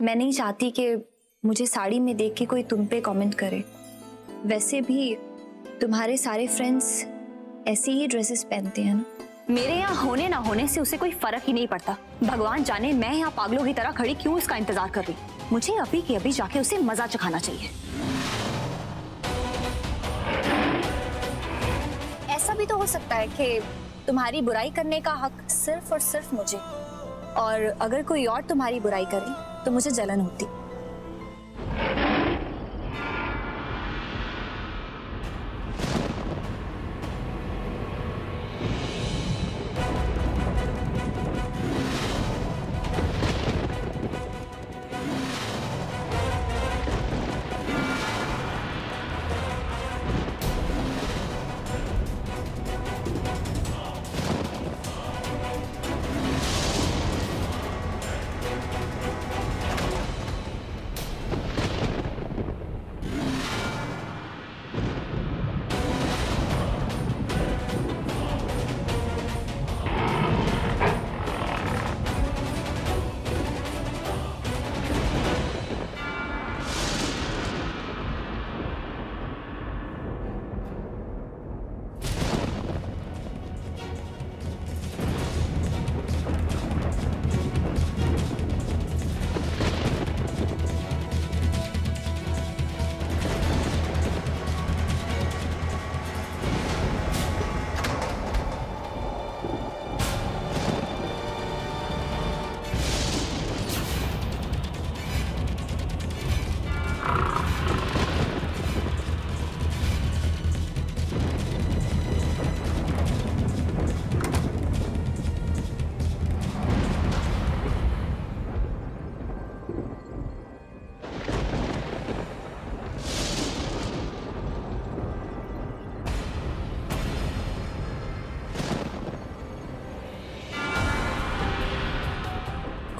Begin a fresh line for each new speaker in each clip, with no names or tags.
मैं नहीं चाहती कि मुझे साड़ी में देख के कोई तुम पे कमेंट करे। वैसे भी तुम्हारे सारे फ्रेंड्स ऐसी ही ड्रेसेस पहनते हैं ना?
मेरे यहाँ होने ना होने से उसे कोई फ़र्क ही नहीं पड़ता। भगवान जाने मैं यहाँ पागलों की तरह खड़ी क्यों इसका इंतज़ार कर रही? मुझे अभी के अभी जाके उसे मज़ा चखाना चाहिए।
ऐसा भी तो हो सकता है कि तुम्हारी बुराई करने का हक सिर्फ़ और सिर्फ़ मुझे। और अगर कोई और तुम्हारी बुराई करे तो मुझे जलन होती।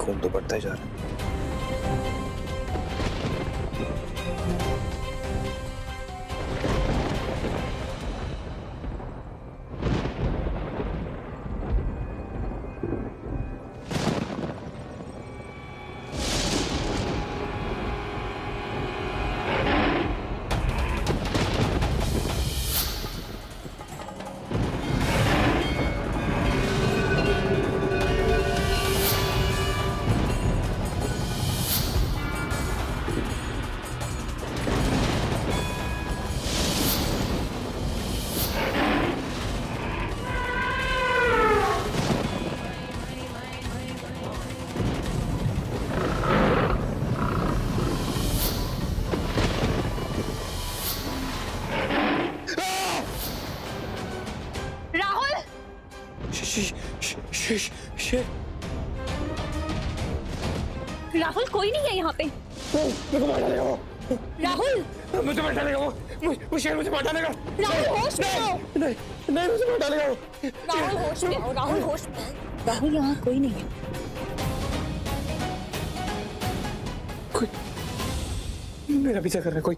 खून तो बढ़ता ही जा रहा है।
राहुल होश राहुल होश में राहुल यहाँ कोई नहीं है।
कोई मेरा पीछा कर रहा है कोई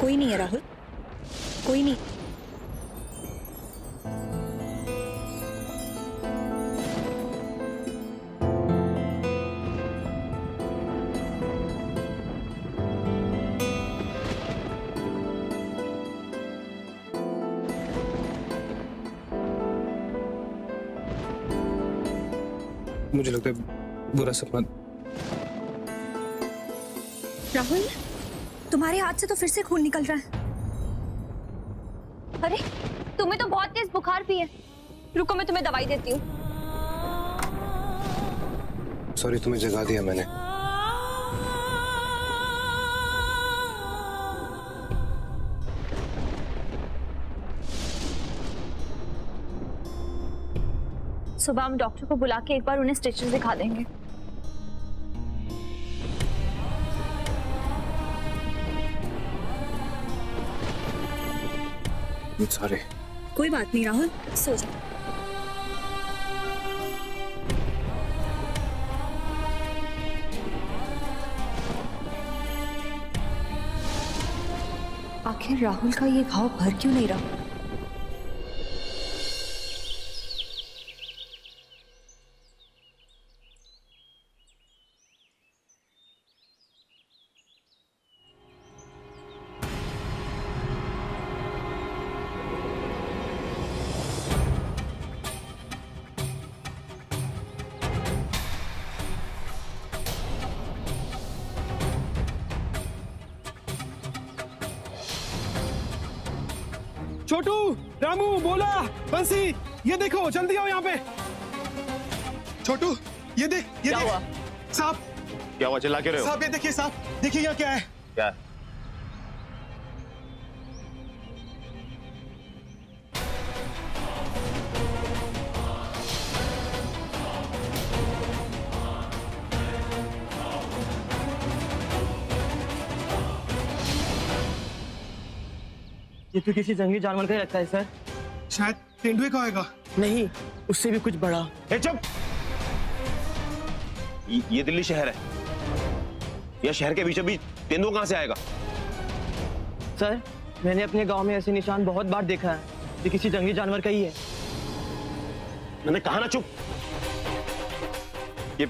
कोई नहीं है राहुल। कोई नहीं।
मुझे लगता है बुरा सपना।
राहुल तुम्हारे हाथ से तो फिर से खून निकल रहा है।
अरे तुम्हें तो बहुत तेज बुखार भी है। रुको मैं तुम्हें दवाई देती हूँ।
सॉरी तुम्हें जगा दिया मैंने।
सुबह हम डॉक्टर को बुला के एक बार उन्हें स्टिचेस दिखा देंगे।
सॉरी।
कोई बात नहीं राहुल। सो जा। आखिर राहुल का ये घाव भर क्यों नहीं रहा?
बंसी ये देखो जल्दी आओ यहाँ पे। छोटू ये देख ये
क्या
देख।
हुआ?
साहब।
क्या हुआ चिल्ला के रहे हो?
साहब ये देखिए साहब देखिए यहाँ क्या है।
क्या?
ये तो किसी जंगली जानवर का ही लगता है सर।
शायद तेंदुए का होएगा
नहीं उससे भी कुछ बड़ा।
ए चुप! ये, ये दिल्ली शहर है। यह शहर के बीचों बीच तेंदुआ कहाँ से आएगा?
सर मैंने अपने गाँव में ऐसे निशान बहुत बार देखा है ये किसी जंगली जानवर का ही है।
मैंने कहा ना चुप! ये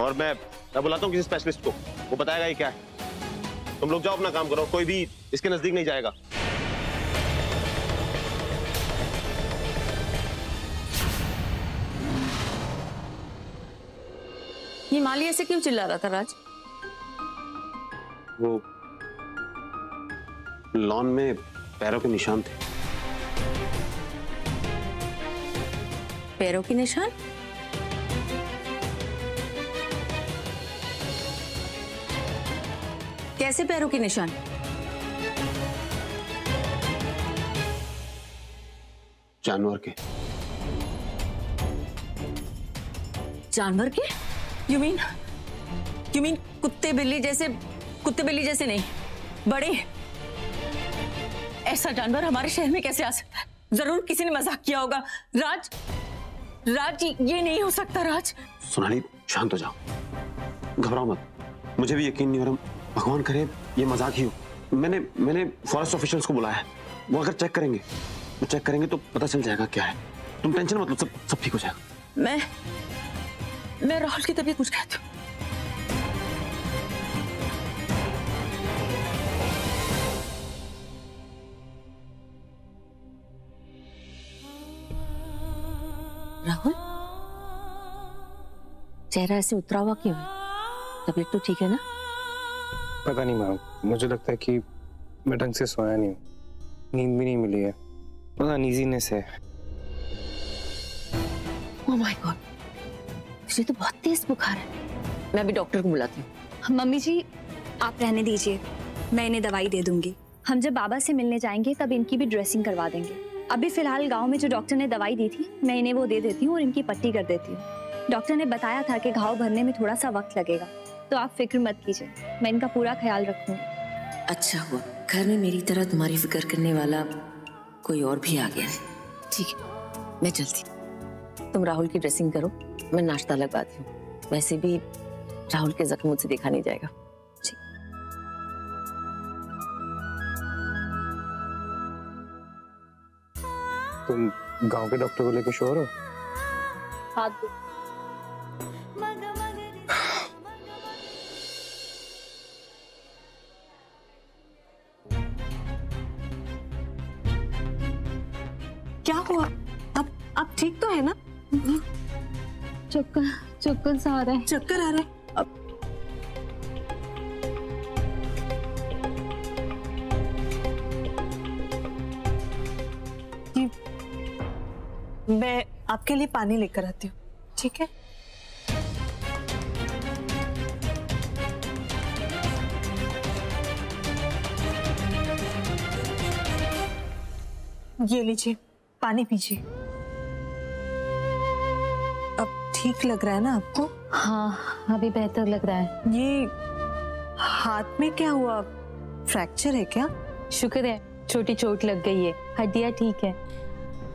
और मैं मैं बुलाता हूँ किसी स्पेशलिस्ट को। वो बताएगा ये क्या है। तुम लोग जाओ अपना काम करो। कोई भी इसके नज़दीक नहीं जाएगा।
माली ऐसे क्यों चिल्ला रहा था राज?
वो लॉन में पैरों के निशान थे।
पैरों के निशान? कैसे पैरों के निशान?
जानवर के।
जानवर के? यू मीन यू मीन कुत्ते बिल्ली जैसे कुत्ते बिल्ली जैसे नहीं बड़े। ऐसा जानवर हमारे शहर में कैसे आ सकता है? ज़रूर किसी ने मज़ाक किया होगा। राज राज ये नहीं हो सकता राज।
सोनाली शांत हो जाओ। घबराओ मत। मुझे भी यकीन नहीं हो रहा भगवान करे ये मज़ाक ही हो। मैंने मैंने फॉरेस्ट ऑफिशियल्स को बुलाया है। वो अगर चेक करेंगे वो चेक करेंगे तो पता चल जाएगा क्या है। तुम टेंशन मत लो सब सब ठीक हो जाएगा।
मैं मैं राहुल की तबीयत पूछ कहती हूँ राहुल? चेहरा ऐसे उतरा हुआ क्यों है? तबीयत तो ठीक है ना?
पता नहीं मैम मुझे लगता है कि मैं ढंग से सोया नहीं हूँ। नींद भी नहीं मिली है। पता नीजीनेस है
ओह माय गॉड तुझे तो बहुत तेज बुखार है। मैं भी डॉक्टर को बुलाती हूँ।
मम्मी जी आप रहने दीजिए। मैं इन्हें दवाई दे दूँगी। हम जब बाबा से मिलने जाएँगे तब इनकी भी ड्रेसिंग करवा देंगे। अभी फ़िलहाल गाँव में जो डॉक्टर ने दवाई दी थी मैं इन्हें वो दे देती हूँ और इनकी पट्टी कर देती हूँ। डॉक्टर ने बताया था कि घाव भरने में थोड़ा सा वक्त लगेगा। तो आप फ़िक्र मत कीजिए मैं इनका पूरा ख्याल रखूँगी।
अच्छा हुआ। घर में मेरी तरह तुम्हारी फ़िक्र करने वाला कोई और भी आ गया है। ठीक है मैं चलती तुम राहुल की ड्रेसिंग करो। मैं नाश्ता लगवाती हूँ। वैसे भी राहुल के जख्म मुझसे देखा नहीं जाएगा।
तुम गाँव के डॉक्टर को लेकर शोर हो?
हाथ चक्कर सा आ रहा है।
चक्कर आ रहा है। अब मैं आपके लिए पानी लेकर आती हूँ। ठीक है? ये लीजिए, पानी पीजिए। ठीक लग रहा है ना आपको?
हाँ अभी बेहतर लग रहा है।
ये हाथ में क्या हुआ? फ्रैक्चर है क्या?
शुक्र है छोटी चोट लग गई है। हड्डियाँ ठीक है।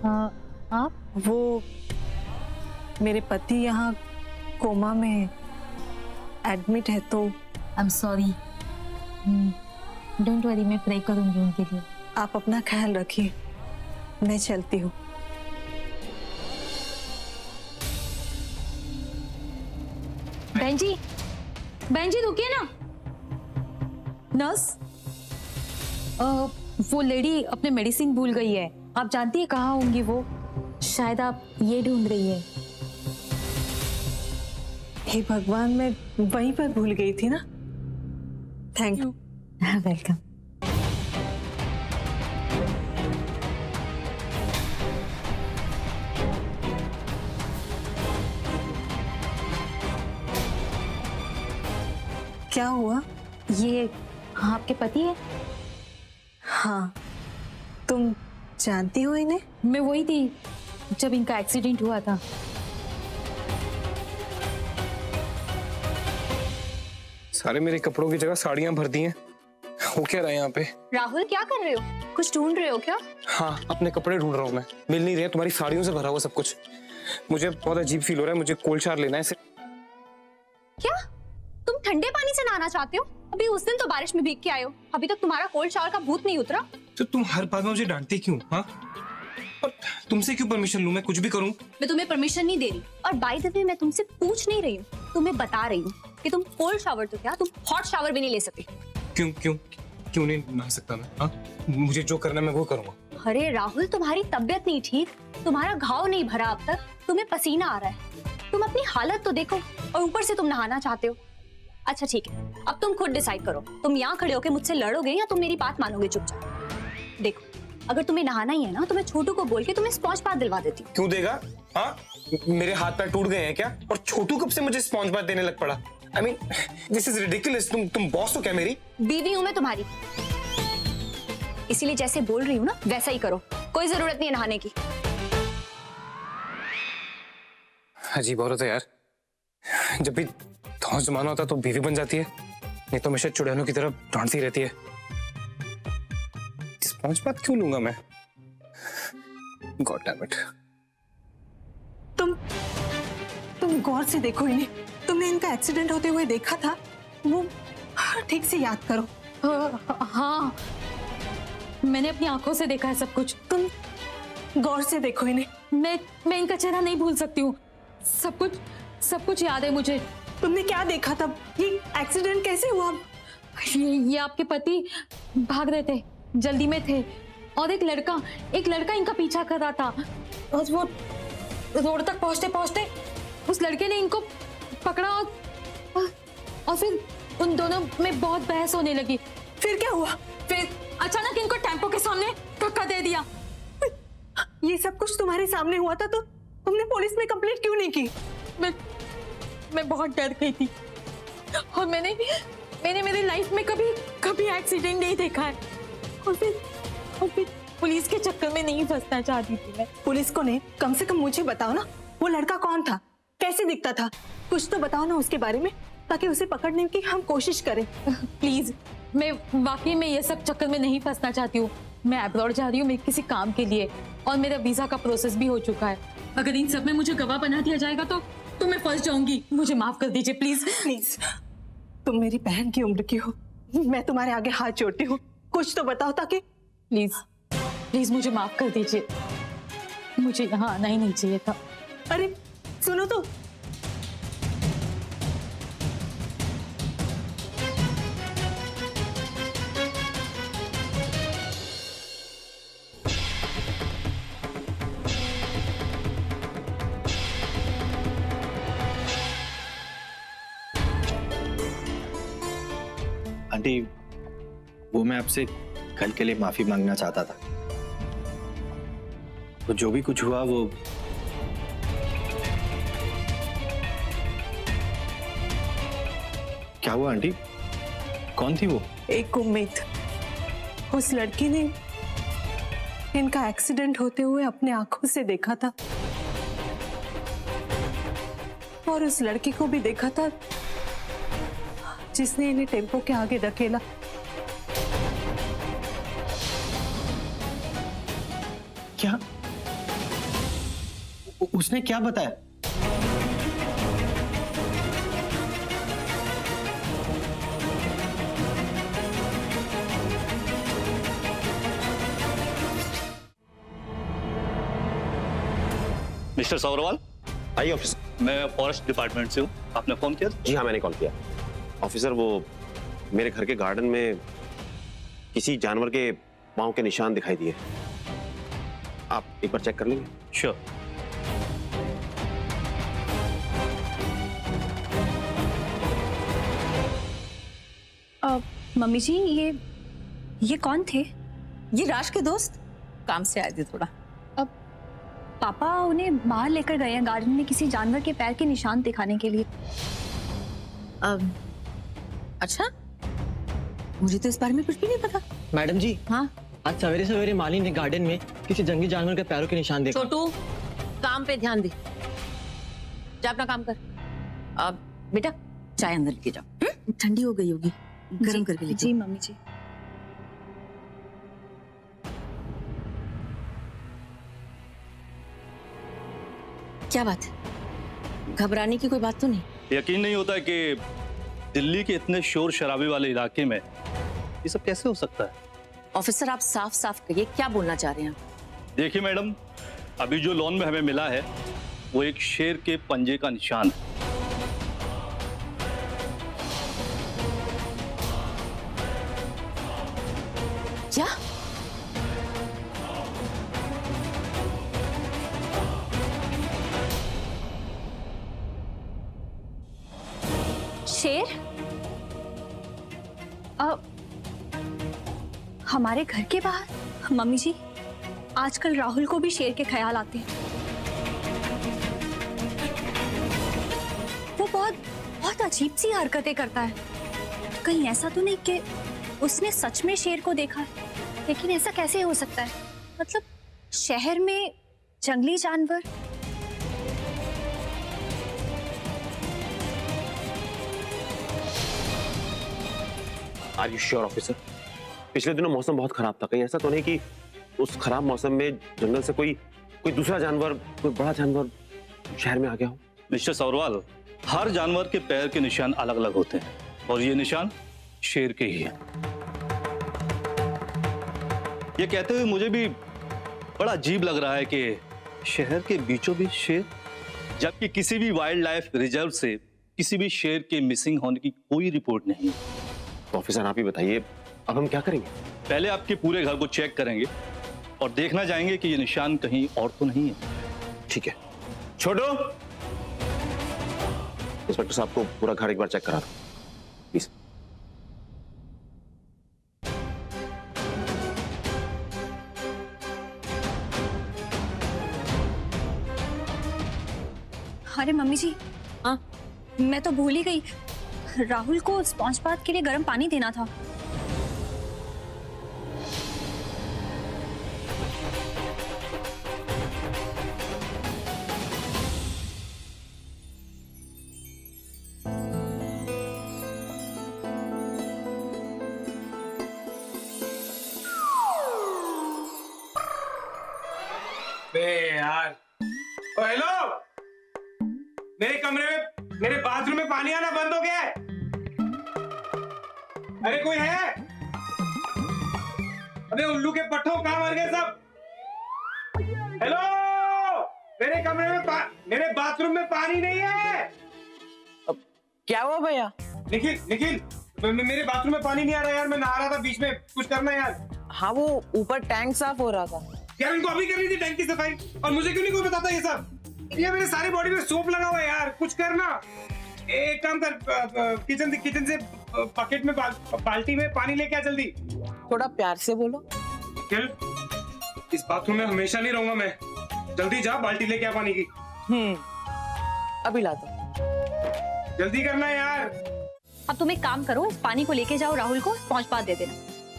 हाँ, आप?
वो मेरे पति यहाँ कोमा में एडमिट है तो।
I am sorry don't worry मैं प्रे करूँगी उनके लिए।
आप अपना ख्याल रखिए। मैं चलती हूँ।
बहन जी बहन जी रुकिए ना।
नर्स? वो लेडी अपने मेडिसिन भूल गई है। आप जानती है कहाँ होंगी वो? शायद आप ये ढूंढ रही है।
हे भगवान मैं वहीं पर भूल गई थी ना। थैंक यू
वेलकम
क्या हुआ?
ये आपके पति है?
हाँ। तुम जानती हो इन्हें?
मैं वही थी जब इनका एक्सीडेंट हुआ था।
सारे मेरे कपड़ों की जगह साड़ियाँ भर दी हैं। हो क्या रहा है यहाँ पे?
राहुल क्या कर रहे हो? कुछ ढूंढ रहे हो क्या?
हाँ अपने कपड़े ढूंढ रहा हूँ मैं। मिल नहीं रहे तुम्हारी साड़ियों से भरा हुआ सब कुछ। मुझे बहुत अजीब फील हो रहा है मुझे कोल्ड शार लेना है सिर्फ़
ठंडे पानी से नहाना चाहते हो? अभी उस दिन तो बारिश में भीग के आए हो। अभी तक तुम्हारा कोल्ड शावर का भूत नहीं उतरा।
तो तुम हर बात में मुझे डांटती क्यों हाँ? और तुमसे क्यों परमिशन लूँ? मैं कुछ भी करूँ?
मैं तुम्हें परमिशन नहीं दे रही। और बाय द वे मैं तुमसे पूछ नहीं रही हूँ। तुम्हें बता रही हूँ कि तुम कोल्ड शावर तो क्या? तुम हॉट शावर भी नहीं ले सकते
क्यों क्यों? क्यों नहीं नहा सकता मैं हाँ? मुझे जो करना मैं वो करूँगा।
अरे राहुल तुम्हारी तबीयत नहीं ठीक। तुम्हारा घाव नहीं भरा अब तक। तुम्हें पसीना आ रहा है। तुम अपनी हालत तो देखो और ऊपर से तुम नहाना चाहते हो। अच्छा ठीक है। अब तुम खुद डिसाइड करो। तुम यहाँ खड़े होकर मुझसे लड़ोगे या तुम मेरी बात मानोगे चुपचाप? देखो अगर तुम्हें नहाना ही है ना तो मैं छोटू को बोल के तुम्हें स्पॉन्ज बात दिलवा देती
क्यों देगा? हाँ? मेरे हाथ पैर टूट गए हैं क्या? और छोटू कब से मुझे स्पॉन्ज बात देने लग पड़ा? I mean this is ridiculous तुम तुम बॉस हो क्या मेरी?
बीवी हूँ मैं तुम्हारी। इसीलिए जैसे बोल रही हूँ ना वैसा ही करो। कोई ज़रूरत नहीं है नहाने की।
अजीब औरत है यार। जब भी धौस जमाना होता है तो बीवी बन जाती है? नहीं तो हमेशा चुड़ैलों की तरफ़ डांटती रहती है। स्पॉन्ज बात क्यों लूँगा मैं? गॉड डैम इट
तुम तुम गौर से देखो इन्हें। तुमने इनका एक्सीडेंट होते हुए देखा था? वो ठीक से याद करो।
हाँ मैंने अपनी आँखों से देखा है सब कुछ।
तुम गौर से देखो इन्हें।
मैं मैं इनका चेहरा नहीं भूल सकती हूँ। सब कुछ सब कुछ याद है मुझे।
तुमने क्या देखा तब ये एक्सीडेंट कैसे हुआ?
ये ये आपके पति भाग रहे थे जल्दी में थे। और एक लड़का एक लड़का इनका पीछा कर रहा था। और वो रोड तक पहुँचते पहुँचते उस लड़के ने इनको पकड़ा और और फिर उन दोनों में बहुत बहस होने लगी।
फिर क्या हुआ?
फिर अचानक इनको टेंपो के सामने धक्का दे दिया।
ये सब कुछ तुम्हारे सामने हुआ था तो तुमने पुलिस में कंप्लेंट क्यों नहीं की?
मैं मैं बहुत डर गई थी। और मैंने मैंने मेरी लाइफ में कभी कभी एक्सीडेंट नहीं देखा है। और फिर और फिर पुलिस के चक्कर में नहीं फंसना चाहती थी मैं।
पुलिस को नहीं कम से कम मुझे बताओ ना वो लड़का कौन था? कैसे दिखता था? कुछ तो बताओ ना उसके बारे में ताकि उसे पकड़ने की हम कोशिश करें।
प्लीज़ मैं वाकई में ये सब चक्कर में नहीं फंसना चाहती हूँ। मैं अब्रॉड जा रही हूँ मेरे किसी काम के लिए। और मेरा वीज़ा का प्रोसेस भी हो चुका है। अगर इन सब में मुझे गवाह बना दिया जाएगा तो तो मैं फंस जाऊँगी। मुझे माफ़ कर दीजिए प्लीज़
प्लीज़ तुम मेरी बहन की उम्र की हो। मैं तुम्हारे आगे हाथ जोड़ती हूँ। कुछ तो बताओ ताकि
प्लीज़ प्लीज़ मुझे माफ़ कर दीजिए। मुझे यहाँ आना ही नहीं चाहिए था।
अरे सुनो तो।
आंटी वो मैं आपसे कल के लिए माफ़ी मांगना चाहता था। तो जो भी कुछ हुआ वो क्या हुआ आंटी? कौन थी वो?
एक उम्मीद। उस लड़की ने इनका एक्सीडेंट होते हुए अपने आँखों से देखा था। और उस लड़की को भी देखा था। जिसने इन्हें टेंपो के आगे धकेला।
क्या? उसने क्या बताया?
मिस्टर सौरवाल?
आइए ऑफिसर
मैं फॉरेस्ट डिपार्टमेंट से हूँ। आपने फ़ोन किया?
जी हाँ मैंने कॉल किया। ऑफिसर वो मेरे घर के गार्डन में किसी जानवर के पाँव के निशान दिखाई दिए। आप एक बार चेक कर लेंगे?
श्योर
अ, मम्मी जी ये ये कौन थे?
ये राज के दोस्त। काम से आए थे थोड़ा।
अब पापा उन्हें बाहर लेकर गए हैं गार्डन में किसी जानवर के पैर के निशान दिखाने के लिए।
अब अच्छा? मुझे तो इस बारे में कुछ भी नहीं पता।
मैडम जी
हाँ?
आज सवेरे सवेरे माली ने गार्डन में किसी जंगली जानवर के पैरों के निशान देखे।
छोटू काम पे ध्यान दे। जा अपना काम कर। अब बेटा चाय अंदर लेके जाओ? ठंडी हो गई होगी। गर्म करके ले
जी मम्मी जी।
क्या बात है? घबराने की कोई बात तो नहीं?
यकीन नहीं होता कि दिल्ली के इतने शोर शराबे वाले इलाके में ये सब कैसे हो सकता है?
ऑफिसर आप साफ़ साफ़ कहिए क्या बोलना चाह रहे हैं?
देखिए मैडम अभी जो लोन में हमें मिला है वो एक शेर के पंजे का निशान है।
हमारे घर के बाहर। मम्मी जी, आजकल राहुल को भी शेर के ख्याल आते हैं। वो बहुत बहुत अजीब सी हरकतें करता है। कहीं ऐसा तो नहीं कि उसने सच में शेर को देखा है। लेकिन ऐसा कैसे हो सकता है? मतलब शहर में जंगली जानवर?
आर यू श्योर ऑफिसर पिछले दिनों मौसम बहुत खराब था। कहीं ऐसा तो नहीं कि उस खराब मौसम में जंगल से कोई कोई दूसरा जानवर कोई बड़ा जानवर शहर में आ गया हो?
मिस्टर सौरवाल हर जानवर के पैर के निशान अलग अलग होते हैं और ये निशान शेर के ही है। ये कहते हुए मुझे भी बड़ा अजीब लग रहा है कि शहर के बीचों बीच शेर जबकि किसी भी वाइल्ड लाइफ रिज़र्व से किसी भी शेर के मिसिंग होने की कोई रिपोर्ट नहीं
तो ऑफिसर आप ही बताइए अब हम क्या करेंगे?
पहले आपके पूरे घर को चेक करेंगे और देखना चाहेंगे कि ये निशान कहीं और तो नहीं है।
ठीक है। छोटो! इंस्पेक्टर साहब को पूरा घर एक बार चेक करा दो। प्लीज़
अरे मम्मी जी।
हाँ।
मैं तो भूल ही गई। राहुल को स्पॉन्ज बाथ के लिए गर्म पानी देना था।
हेलो मेरे कमरे में पा, मेरे बाथरूम में पानी नहीं है।
अब क्या हुआ भैया?
निखिल निखिल मेरे बाथरूम में पानी नहीं आ रहा यार मैं नहा रहा था बीच में कुछ करना यार।
हाँ वो ऊपर टैंक साफ़ हो रहा था।
यार इनको अभी करनी थी टैंक की सफ़ाई और मुझे क्यों नहीं कोई बताता ये सब? ये मेरे सारी बॉडी में सोप लगा हुआ है यार कुछ करना। एक काम कर किचन से किचन से बकेट में बाल्टी में पानी लेके आ जल्दी।
थोड़ा प्यार से बोलो।
चल इस बाथरूम में हमेशा नहीं रहूँगा मैं। जल्दी जा बाल्टी लेके आ पानी की।
हम्म अभी ला दो।
जल्दी करना यार।
अब तुम एक काम करो इस पानी को लेके जाओ राहुल को स्पॉन्ज बाथ दे देना।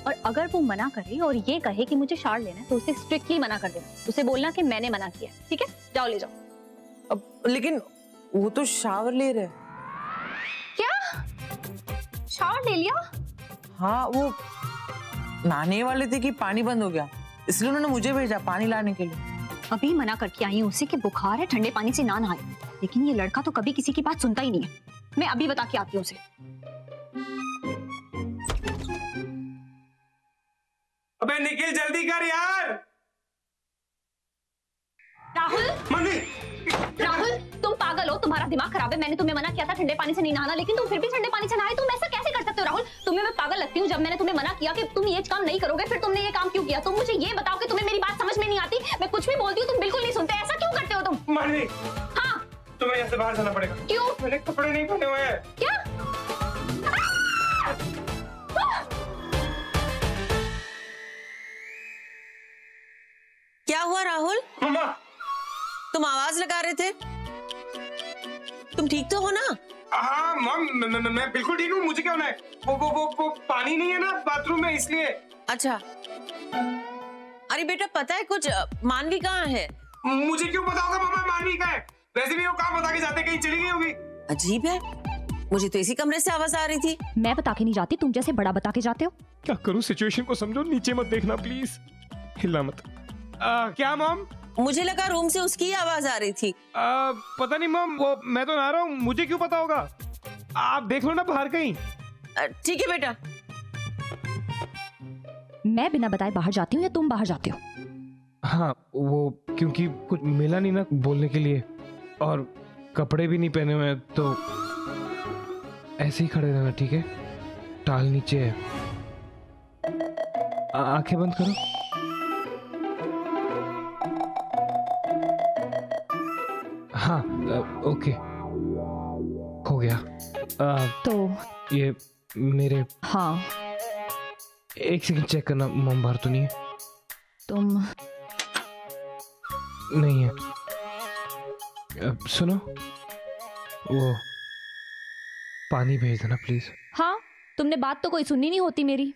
और अगर वो मना करे और ये कहे कि मुझे शार लेना है तो उसे स्ट्रिक्टली मना कर देना। उसे बोलना कि मैंने मना किया ठीक है? जाओ ले जाओ।
अब लेकिन वो तो शावर ले रहे
क्या? शावर ले लिया?
हाँ वो नहाने वाले थे कि पानी बंद हो गया। इसलिए उन्होंने मुझे भेजा पानी लाने के लिए।
अभी मना करके आई हूँ उसे कि बुखार है ठंडे पानी से ना नहाए। लेकिन ये लड़का तो कभी किसी की बात सुनता ही नहीं है। मैं अभी बता के आती हूँ उसे।
अबे निखिल जल्दी कर यार।
राहुल? राहुल तुम पागल हो तुम्हारा दिमाग खराब है। मैंने तुम्हें मना किया था ठंडे पानी से नहीं नहाना लेकिन तुम फिर भी ठंडे पानी से नहाए तुम जब मैंने तुम्हें मना किया कि तुम ये काम नहीं करोगे फिर तुमने ये काम क्यों किया? तुम मुझे ये बताओ कि तुम्हें मेरी बात समझ में नहीं आती? मैं कुछ भी बोलती हूँ तुम बिल्कुल नहीं सुनते। ऐसा क्यों करते हो तुम? हाँ।
तुम्हें यहाँ से बाहर जाना पड़ेगा।
क्यों?
मैंने कपड़े नहीं पहने हुए हैं।
क्या?
क्या हुआ राहुल?
मम्मा
तुम आवाज़ लगा रहे थे। तुम ठीक तो हो ना?
हाँ मम मैं, मैं, मैं बिल्कुल ठीक हूँ मुझे क्या होना है? वो वो वो वो पानी नहीं है ना बाथरूम में इसलिए।
अच्छा। अरे बेटा पता है कुछ मानवी कहाँ है?
मुझे क्यों पता होगा मामा मानवी का है? वैसे भी वो काम बता के जाते कहीं चली गई होगी।
अजीब है। मुझे तो इसी कमरे से आवाज़ आ रही थी।
मैं बता के नहीं जाती तुम जैसे बड़ा बता के जाते हो।
क्या करूँ सिचुएशन को समझो नीचे मत देखना प्लीज़ हिलना मत।
आ, क्या मम
मुझे लगा रूम से उसकी आवाज़ आ रही थी।
आ, पता नहीं मम वो मैं तो नहा रहा हूँ मुझे क्यों पता होगा? आप देख लो ना बाहर कहीं।
ठीक है बेटा।
मैं बिना बताए बाहर जाती हूँ या तुम बाहर जाते हो?
हाँ वो क्योंकि कुछ मिला नहीं ना बोलने के लिए। और कपड़े भी नहीं पहने हुए तो ऐसे ही खड़े रहना ठीक है? टाल नीचे है। आँखें बंद करो। हाँ ओके। हो गया। आ,
तो?
ये मेरे
हाँ।
एक सेकंड चेक करना मम बाहर तो नहीं है।
तुम?
नहीं है। अब सुनो। वो पानी भेज देना प्लीज़
हाँ तुमने बात तो कोई सुननी नहीं होती मेरी।